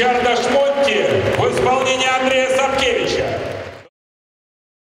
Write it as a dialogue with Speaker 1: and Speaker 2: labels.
Speaker 1: Чардаш Монти в исполнении Андрея Сапкевича.